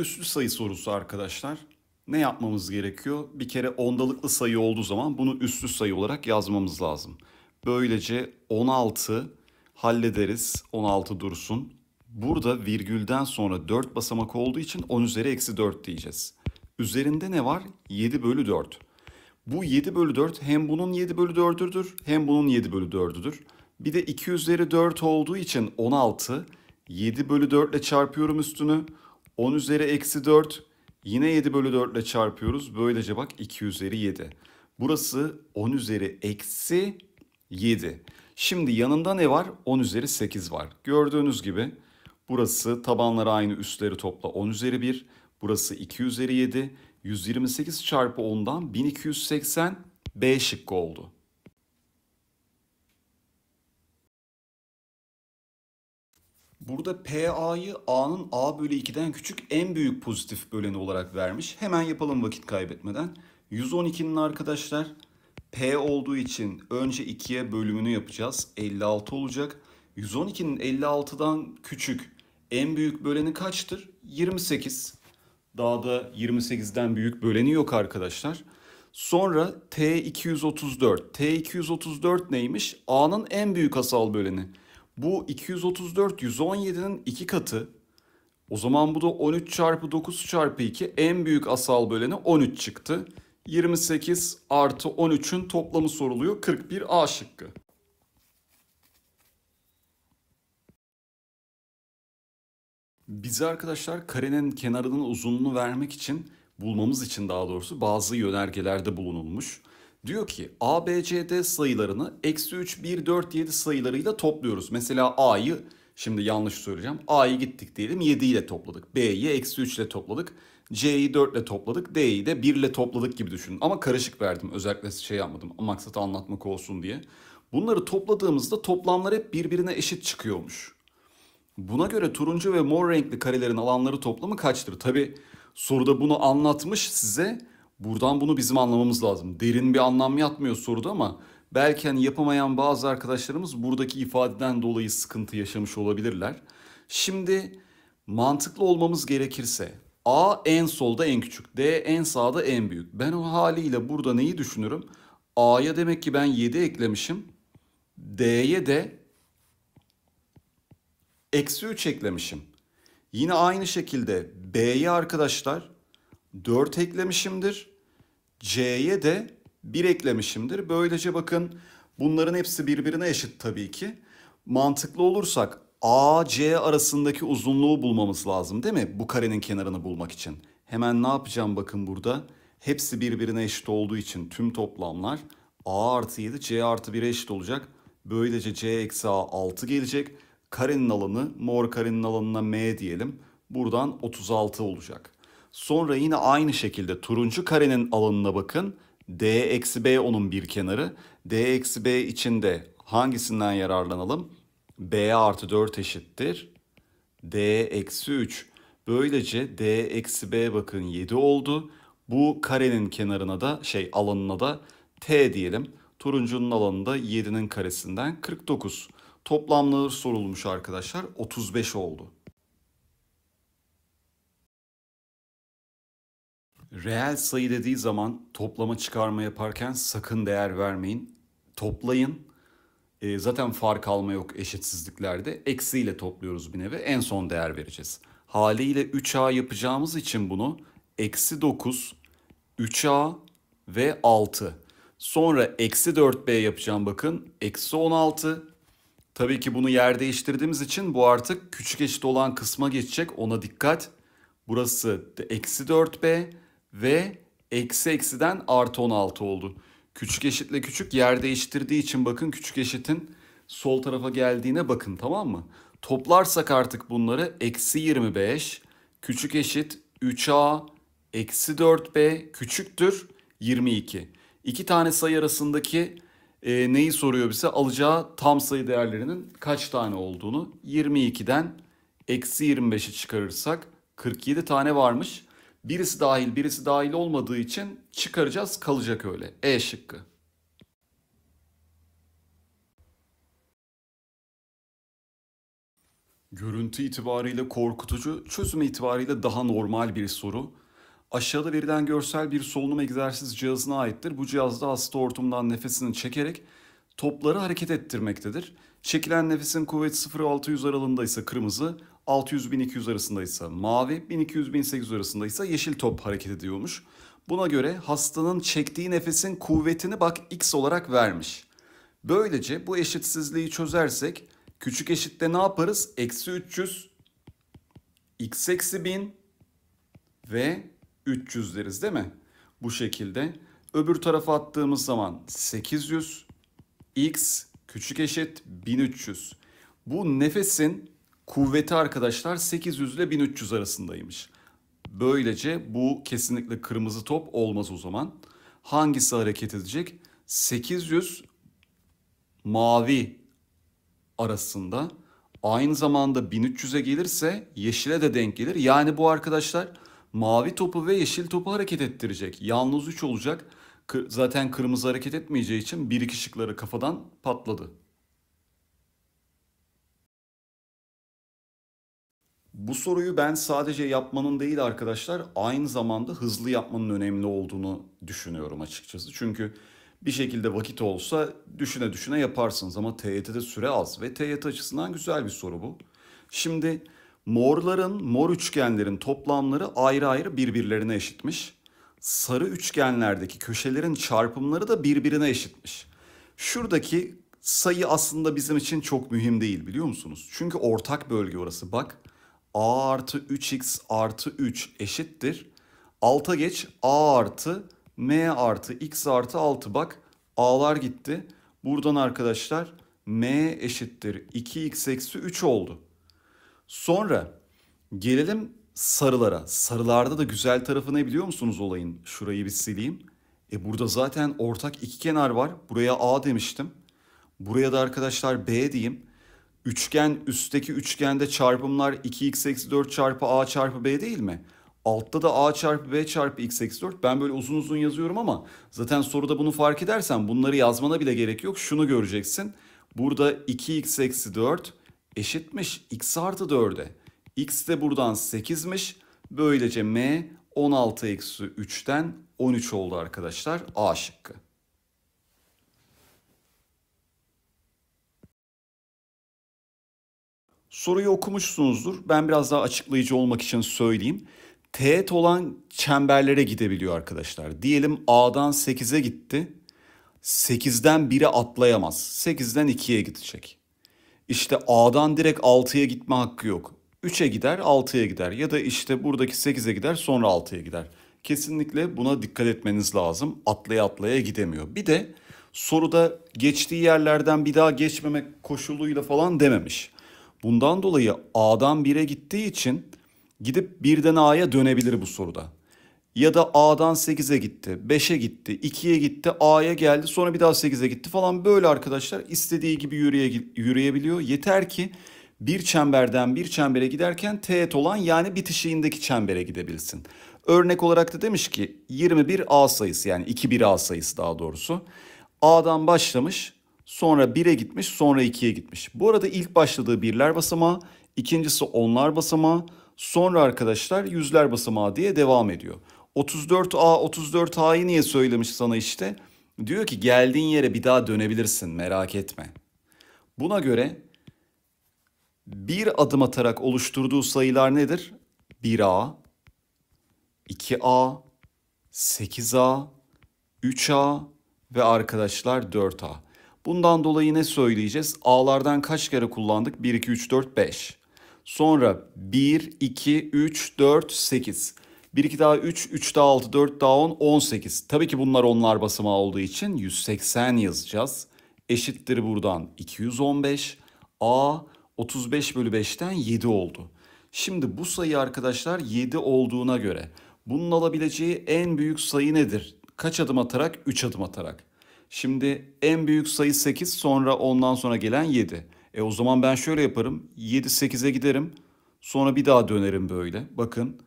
Üslü sayı sorusu arkadaşlar. Ne yapmamız gerekiyor? Bir kere ondalıklı sayı olduğu zaman bunu üslü sayı olarak yazmamız lazım. Böylece 16 hallederiz. 16 dursun. Burada virgülden sonra 4 basamak olduğu için 10 üzeri eksi 4 diyeceğiz. Üzerinde ne var? 7 bölü 4. Bu 7 bölü 4 hem bunun 7 bölü 4'üdür hem bunun 7 bölü 4'üdür. Bir de 2 üzeri 4 olduğu için 16. 7 bölü 4 ile çarpıyorum üstünü. 10 üzeri eksi 4. Yine 7 bölü 4 ile çarpıyoruz. Böylece bak 2 üzeri 7. Burası 10 üzeri eksi 7. Şimdi yanında ne var? 10 üzeri 8 var. Gördüğünüz gibi burası tabanları aynı üstleri topla 10 üzeri 1. Burası 2 üzeri 7. 128 çarpı 10'dan 1280 B şıkkı oldu. Burada PA'yı A'nın A bölü 2'den küçük en büyük pozitif böleni olarak vermiş. Hemen yapalım vakit kaybetmeden. 112'nin arkadaşlar P olduğu için önce 2'ye bölümünü yapacağız. 56 olacak. 112'nin 56'dan küçük en büyük böleni kaçtır? 28. Daha da 28'den büyük böleni yok arkadaşlar. Sonra T234. T234 neymiş? A'nın en büyük asal böleni. Bu 234 117'nin iki katı. O zaman bu da 13 çarpı 9 çarpı 2 en büyük asal böleni 13 çıktı. 28 artı 13'ün toplamı soruluyor. 41 A şıkkı. Bize arkadaşlar karenin kenarının uzunluğunu vermek için bulmamız için daha doğrusu bazı yönergelerde bulunulmuş. Diyor ki A, B, C, D sayılarını eksi 3, 1, 4, 7 sayılarıyla topluyoruz. Mesela A'yı şimdi yanlış söyleyeceğim. A'yı gittik diyelim 7 ile topladık. B'yi eksi 3 ile topladık. C'yi 4 ile topladık. D'yi de 1 ile topladık gibi düşünün. Ama karışık verdim. Özellikle şey yapmadım. Maksatı anlatmak olsun diye. Bunları topladığımızda toplamlar hep birbirine eşit çıkıyormuş. Buna göre turuncu ve mor renkli karelerin alanları toplamı kaçtır? Tabi soruda bunu anlatmış size. Buradan bunu bizim anlamamız lazım. Derin bir anlam yatmıyor soruda ama belki hani yapamayan bazı arkadaşlarımız buradaki ifadeden dolayı sıkıntı yaşamış olabilirler. Şimdi mantıklı olmamız gerekirse A en solda en küçük, D en sağda en büyük. Ben o haliyle burada neyi düşünürüm? A'ya demek ki ben 7 eklemişim. D'ye de eksi 3 eklemişim. Yine aynı şekilde B'ye arkadaşlar 4 eklemişimdir. C'ye de 1 eklemişimdir. Böylece bakın bunların hepsi birbirine eşit tabii ki. Mantıklı olursak A, C arasındaki uzunluğu bulmamız lazım değil mi? Bu karenin kenarını bulmak için. Hemen ne yapacağım bakın burada. Hepsi birbirine eşit olduğu için tüm toplamlar A artı 7 C artı 1'e eşit olacak. Böylece C eksi A 6 gelecek. Karenin alanı mor karenin alanına M diyelim. Buradan 36 olacak. Sonra yine aynı şekilde turuncu karenin alanına bakın. D eksi B onun bir kenarı. D eksi B içinde hangisinden yararlanalım? B artı 4 eşittir. D eksi 3. Böylece D eksi B bakın 7 oldu. Bu karenin kenarına da şey alanına da T diyelim. Turuncunun alanında 7'nin karesinden 49. Toplamları sorulmuş arkadaşlar 35 oldu. Reel sayı dediği zaman toplama çıkarma yaparken sakın değer vermeyin. Toplayın. E, zaten fark alma yok eşitsizliklerde. Eksiyle topluyoruz bir nevi. En son değer vereceğiz. Haliyle 3A yapacağımız için bunu eksi 9, 3A ve 6. Sonra eksi 4B yapacağım bakın. Eksi 16. Tabii ki bunu yer değiştirdiğimiz için bu artık küçük eşit olan kısma geçecek. Ona dikkat. Burası eksi 4B ve eksi eksiden artı 16 oldu. Küçük eşitle küçük yer değiştirdiği için bakın küçük eşitin sol tarafa geldiğine bakın tamam mı? Toplarsak artık bunları eksi 25 küçük eşit 3a eksi 4b küçüktür 22. İki tane sayı arasındaki e, neyi soruyor bize? Alacağı tam sayı değerlerinin kaç tane olduğunu 22'den eksi 25'i çıkarırsak 47 tane varmış. Birisi dahil birisi dahil olmadığı için çıkaracağız kalacak öyle. E şıkkı. Görüntü itibariyle korkutucu, çözüm itibariyle daha normal bir soru. Aşağıda verilen görsel bir solunum egzersiz cihazına aittir. Bu cihazda hasta hortumdan nefesini çekerek topları hareket ettirmektedir. Çekilen nefesin kuvveti 0-600 aralığında ise kırmızı, 600-1200 arasında ise mavi, 1200-1800 arasında ise yeşil top hareket ediyormuş. Buna göre hastanın çektiği nefesin kuvvetini bak x olarak vermiş. Böylece bu eşitsizliği çözersek küçük eşitte ne yaparız? Eksi 300, x eksi 1000 ve 300 deriz değil mi? Bu şekilde. Öbür tarafa attığımız zaman 800, x küçük eşit 1300. Bu nefesin kuvveti arkadaşlar 800 ile 1300 arasındaymış. Böylece bu kesinlikle kırmızı top olmaz o zaman. Hangisi hareket edecek? 800 mavi arasında aynı zamanda 1300'e gelirse yeşile de denk gelir. Yani bu arkadaşlar mavi topu ve yeşil topu hareket ettirecek. Yalnız 3 olacak. Zaten kırmızı hareket etmeyeceği için bir iki şıkları kafadan patladı. Bu soruyu ben sadece yapmanın değil arkadaşlar aynı zamanda hızlı yapmanın önemli olduğunu düşünüyorum açıkçası. Çünkü bir şekilde vakit olsa düşüne düşüne yaparsınız ama TYT'de süre az ve TYT açısından güzel bir soru bu. Şimdi morların, mor üçgenlerin toplamları ayrı ayrı birbirlerine eşitmiş. Sarı üçgenlerdeki köşelerin çarpımları da birbirine eşitmiş. Şuradaki sayı aslında bizim için çok mühim değil biliyor musunuz? Çünkü ortak bölge orası. Bak a artı 3x artı 3 eşittir. Alta geç a artı m artı x artı 6 bak a'lar gitti. Buradan arkadaşlar m eşittir 2x eksi 3 oldu. Sonra gelelim sarılara. Sarılarda da güzel tarafı ne biliyor musunuz olayın? Şurayı bir sileyim. E burada zaten ortak iki kenar var. Buraya A demiştim. Buraya da arkadaşlar B diyeyim. Üçgen üstteki üçgende çarpımlar 2x eksi 4 çarpı A çarpı B değil mi? Altta da A çarpı B çarpı x eksi 4. Ben böyle uzun uzun yazıyorum ama zaten soruda bunu fark edersen bunları yazmana bile gerek yok. Şunu göreceksin. Burada 2x eksi 4 eşitmiş x artı 4'e. x de buradan 8'miş. Böylece m 16 eksi 3'ten 13 oldu arkadaşlar. A şıkkı. Soruyu okumuşsunuzdur. Ben biraz daha açıklayıcı olmak için söyleyeyim. Teğet olan çemberlere gidebiliyor arkadaşlar. Diyelim A'dan 8'e gitti. 8'den 1'e atlayamaz. 8'den 2'ye gidecek. İşte A'dan direkt 6'ya gitme hakkı yok. 3'e gider 6'ya gider ya da işte buradaki 8'e gider sonra 6'ya gider. Kesinlikle buna dikkat etmeniz lazım. Atlaya atlaya gidemiyor. Bir de soruda geçtiği yerlerden bir daha geçmemek koşuluyla falan dememiş. Bundan dolayı A'dan 1'e gittiği için gidip birden A'ya dönebilir bu soruda. Ya da A'dan 8'e gitti, 5'e gitti, 2'ye gitti, A'ya geldi, sonra bir daha 8'e gitti falan böyle arkadaşlar istediği gibi yürüye, yürüyebiliyor. Yeter ki bir çemberden bir çembere giderken teğet olan yani bitişiğindeki çembere gidebilsin. Örnek olarak da demiş ki 21 A sayısı yani 2 1 A sayısı daha doğrusu. A'dan başlamış sonra 1'e gitmiş sonra 2'ye gitmiş. Bu arada ilk başladığı birler basamağı ikincisi onlar basamağı sonra arkadaşlar yüzler basamağı diye devam ediyor. 34A 34A'yı niye söylemiş sana işte? Diyor ki geldiğin yere bir daha dönebilirsin merak etme. Buna göre bir adım atarak oluşturduğu sayılar nedir? 1A, 2A, 8A, 3A ve arkadaşlar 4A. Bundan dolayı ne söyleyeceğiz? A'lardan kaç kere kullandık? 1, 2, 3, 4, 5. Sonra 1, 2, 3, 4, 8. 1, 2 daha 3, 3 daha 6, 4 daha 10, 18. Tabii ki bunlar onlar basamağı olduğu için 180 yazacağız. Eşittir buradan 215. A 35 bölü 5'ten 7 oldu. Şimdi bu sayı arkadaşlar 7 olduğuna göre bunun alabileceği en büyük sayı nedir? Kaç adım atarak? 3 adım atarak. Şimdi en büyük sayı 8 sonra ondan sonra gelen 7. E o zaman ben şöyle yaparım. 7 8'e giderim. Sonra bir daha dönerim böyle. Bakın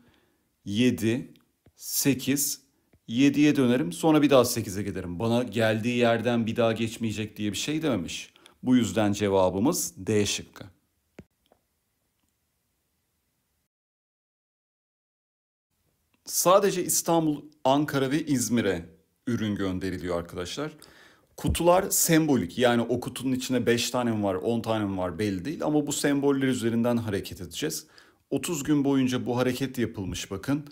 7 8 7'ye dönerim. Sonra bir daha 8'e giderim. Bana geldiği yerden bir daha geçmeyecek diye bir şey dememiş. Bu yüzden cevabımız D şıkkı. Sadece İstanbul, Ankara ve İzmir'e ürün gönderiliyor arkadaşlar. Kutular sembolik yani o kutunun içine 5 tane mi var 10 tane mi var belli değil ama bu semboller üzerinden hareket edeceğiz. 30 gün boyunca bu hareket yapılmış bakın.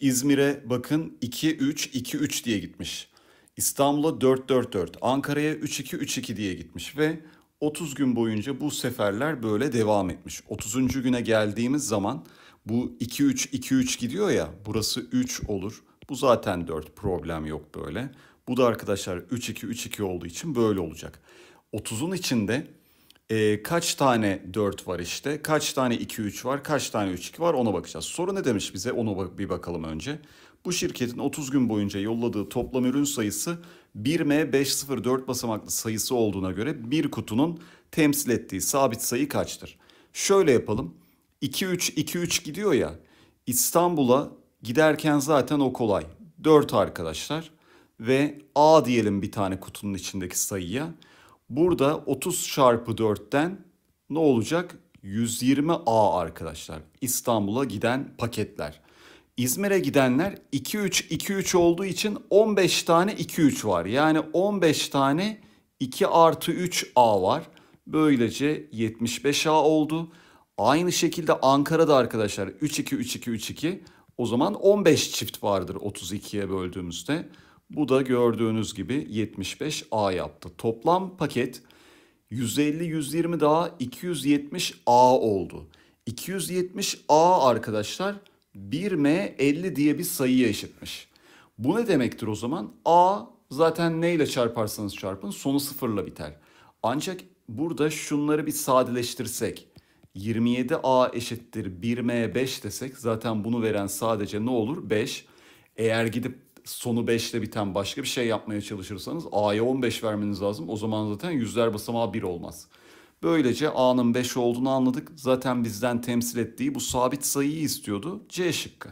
İzmir'e bakın 2-3-2-3 diye gitmiş. İstanbul'a 4-4-4, Ankara'ya 3-2-3-2 diye gitmiş ve 30 gün boyunca bu seferler böyle devam etmiş. 30. güne geldiğimiz zaman bu 2-3-2-3 gidiyor ya burası 3 olur. Bu zaten 4 problem yok böyle. Bu da arkadaşlar 3-2-3-2 olduğu için böyle olacak. 30'un içinde e, kaç tane 4 var işte, kaç tane 2-3 var, kaç tane 3-2 var ona bakacağız. Soru ne demiş bize onu bir bakalım önce. Bu şirketin 30 gün boyunca yolladığı toplam ürün sayısı 1M504 basamaklı sayısı olduğuna göre bir kutunun temsil ettiği sabit sayı kaçtır? Şöyle yapalım. 2-3-2-3 gidiyor ya. İstanbul'a giderken zaten o kolay. 4 arkadaşlar ve A diyelim bir tane kutunun içindeki sayıya. Burada 30 çarpı 4'ten ne olacak? 120A arkadaşlar. İstanbul'a giden paketler. İzmir'e gidenler 2-3-2-3 olduğu için 15 tane 2-3 var. Yani 15 tane 2 artı 3A var. Böylece 75A oldu. Aynı şekilde Ankara'da arkadaşlar 3-2-3-2-3-2. O zaman 15 çift vardır 32'ye böldüğümüzde. Bu da gördüğünüz gibi 75A yaptı. Toplam paket 150 120 daha 270A oldu. 270A arkadaşlar 1M 50 diye bir sayıya eşitmiş. Bu ne demektir o zaman? A zaten neyle çarparsanız çarpın sonu sıfırla biter. Ancak burada şunları bir sadeleştirsek 27A eşittir 1M5 desek zaten bunu veren sadece ne olur? 5. Eğer gidip sonu 5 ile biten başka bir şey yapmaya çalışırsanız A'ya 15 vermeniz lazım. O zaman zaten yüzler basamağı 1 olmaz. Böylece A'nın 5 olduğunu anladık. Zaten bizden temsil ettiği bu sabit sayıyı istiyordu. C şıkkı.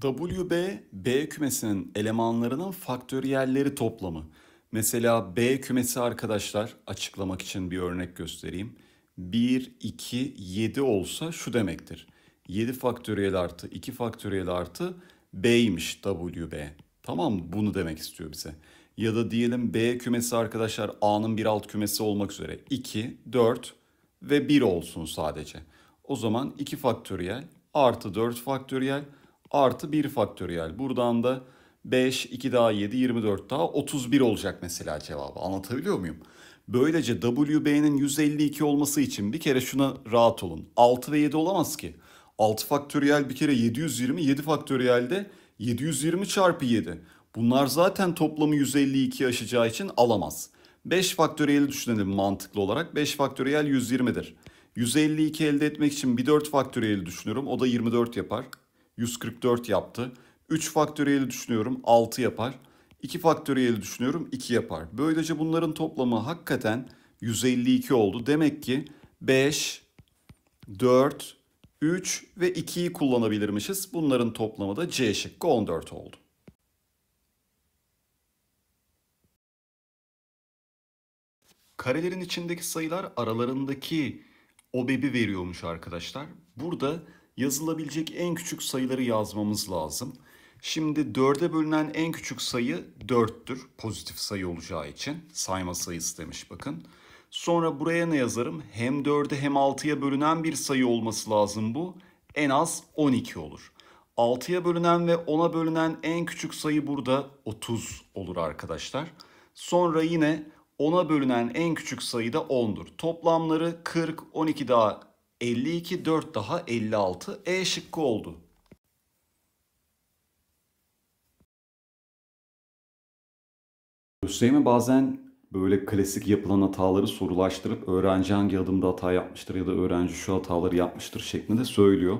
WB, B kümesinin elemanlarının faktöriyelleri toplamı. Mesela B kümesi arkadaşlar açıklamak için bir örnek göstereyim. 1, 2, 7 olsa şu demektir. 7 faktöriyel artı 2 faktöriyel artı B'ymiş WB. Tamam mı? Bunu demek istiyor bize. Ya da diyelim B kümesi arkadaşlar A'nın bir alt kümesi olmak üzere 2, 4 ve 1 olsun sadece. O zaman 2 faktöriyel artı 4 faktöriyel artı 1 faktöriyel. Buradan da 5, 2 daha 7, 24 daha 31 olacak mesela cevabı. Anlatabiliyor muyum? Böylece WB'nin 152 olması için bir kere şuna rahat olun. 6 ve 7 olamaz ki. 6 faktöriyel bir kere 720, 7 faktöriyel de 720 çarpı 7. Bunlar zaten toplamı 152 aşacağı için alamaz. 5 faktöriyeli düşünelim mantıklı olarak. 5 faktöriyel 120'dir. 152 elde etmek için bir 4 faktöriyeli düşünüyorum. O da 24 yapar. 144 yaptı. 3 faktöriyeli düşünüyorum 6 yapar. 2 faktöriyeli düşünüyorum 2 yapar. Böylece bunların toplamı hakikaten 152 oldu. Demek ki 5, 4, 3 ve 2'yi kullanabilirmişiz. Bunların toplamı da C şıkkı 14 oldu. Karelerin içindeki sayılar aralarındaki obebi veriyormuş arkadaşlar. Burada yazılabilecek en küçük sayıları yazmamız lazım. Şimdi 4'e bölünen en küçük sayı 4'tür. Pozitif sayı olacağı için. Sayma sayısı demiş bakın. Sonra buraya ne yazarım? Hem 4'e hem 6'ya bölünen bir sayı olması lazım bu. En az 12 olur. 6'ya bölünen ve 10'a bölünen en küçük sayı burada 30 olur arkadaşlar. Sonra yine 10'a bölünen en küçük sayı da 10'dur. Toplamları 40, 12 daha 52, 4 daha 56. E şıkkı oldu. ÖSYM bazen böyle klasik yapılan hataları sorulaştırıp öğrenci hangi adımda hata yapmıştır ya da öğrenci şu hataları yapmıştır şeklinde söylüyor.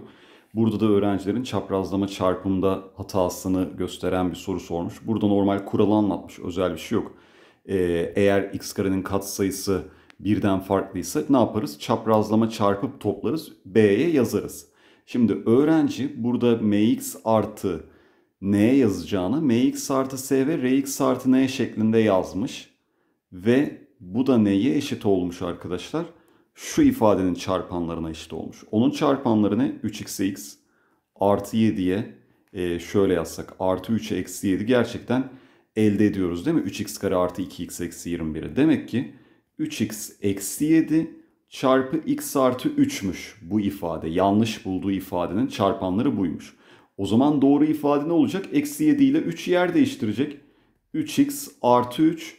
Burada da öğrencilerin çaprazlama çarpımda hatasını gösteren bir soru sormuş. Burada normal kuralı anlatmış. Özel bir şey yok. Ee, eğer x karenin katsayısı birden farklıysa ne yaparız? Çaprazlama çarpıp toplarız. B'ye yazarız. Şimdi öğrenci burada mx artı n yazacağını mx artı s ve rx artı n şeklinde yazmış. Ve bu da neye eşit olmuş arkadaşlar? şu ifadenin çarpanlarına eşit olmuş. Onun çarpanları ne? 3x'e x artı 7'ye e, şöyle yazsak artı 3'e eksi 7 gerçekten elde ediyoruz değil mi? 3x kare artı 2x eksi 21'i. Demek ki 3x eksi 7 çarpı x artı 3'müş bu ifade. Yanlış bulduğu ifadenin çarpanları buymuş. O zaman doğru ifade ne olacak? Eksi 7 ile 3 yer değiştirecek. 3x artı 3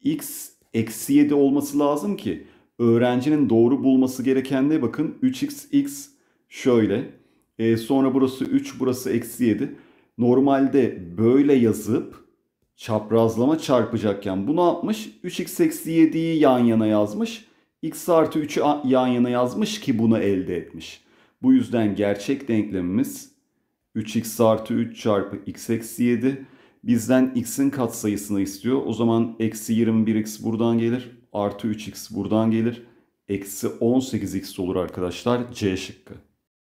x eksi 7 olması lazım ki öğrencinin doğru bulması gereken ne bakın 3x x şöyle e, sonra burası 3 burası eksi 7 normalde böyle yazıp çaprazlama çarpacakken bu ne yapmış 3x eksi 7'yi yan yana yazmış x artı 3'ü yan yana yazmış ki bunu elde etmiş. Bu yüzden gerçek denklemimiz 3x artı 3 çarpı x eksi 7 bizden x'in katsayısını istiyor. O zaman eksi 21x buradan gelir. Artı 3x buradan gelir. Eksi 18x olur arkadaşlar. C şıkkı.